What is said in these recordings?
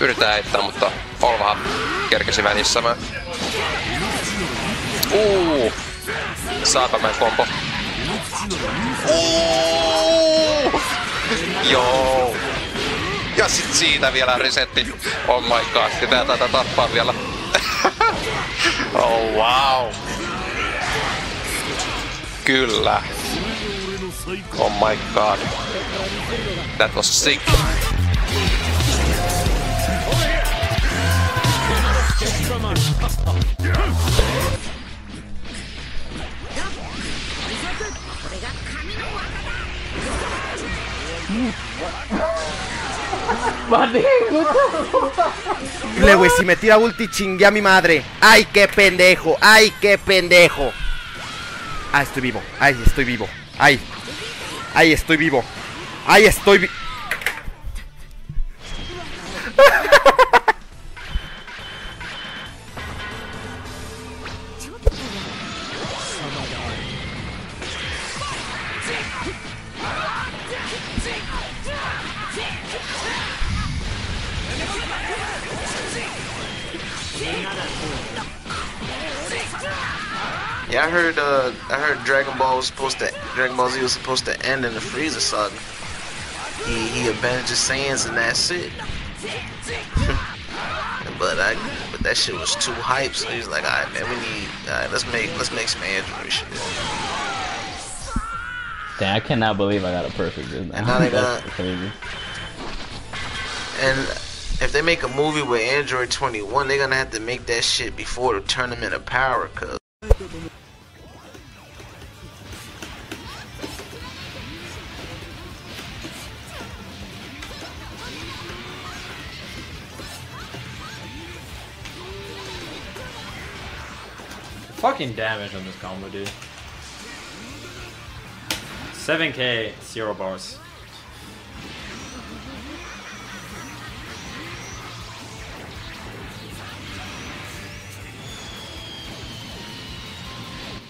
Yritetään heittää, mutta Olvahan kerkesi välissä. Uuu! Saatamen kompo. Joo! Ja sit siitä vielä resetti. Oh my god, pitää tätä tappaa vielä. oh wow! Kyllä. Oh my god. That was sick. Le si me tira ulti chingue a mi madre. ¡Ay, qué pendejo! ¡Ay, qué pendejo! Ah, estoy vivo. Ay, estoy vivo. Ahí. Ahí estoy vivo. Ahí estoy Yeah, I heard. Uh, I heard Dragon Ball was supposed to. Dragon Ball Z was supposed to end in the Frieza saga. He he abandoned his Saiyans and that's it. but I, but that shit was too hype. So he's like, alright, man, we need. Alright, let's make let's make some Android shit. Damn, I cannot believe I got a perfect just now. And now they got- crazy. And if they make a movie with Android 21, they're gonna have to make that shit before the tournament of power, cuz. Fucking damage on this combo, dude. 7k, zero bars.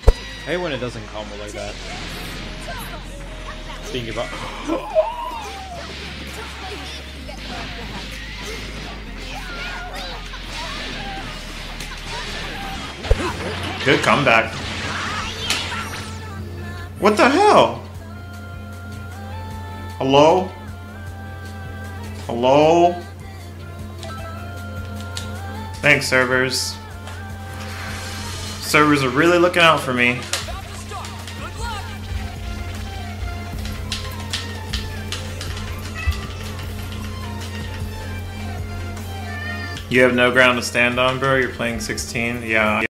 I hate when it doesn't combo like that. Think about. Good comeback. What the hell? Hello? Hello? Thanks, servers. Servers are really looking out for me. You have no ground to stand on, bro? You're playing 16? Yeah.